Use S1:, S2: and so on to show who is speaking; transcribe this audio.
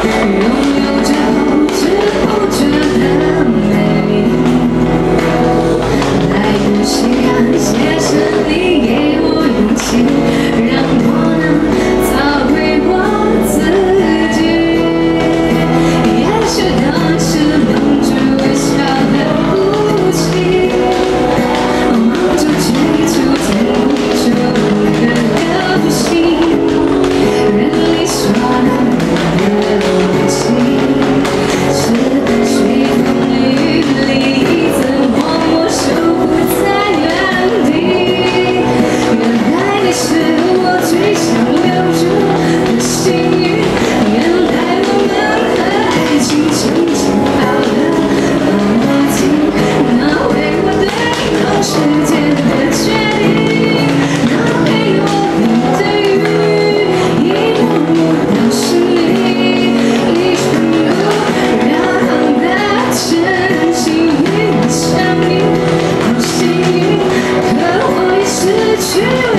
S1: Thank you. 想你，好幸运，可我已失去。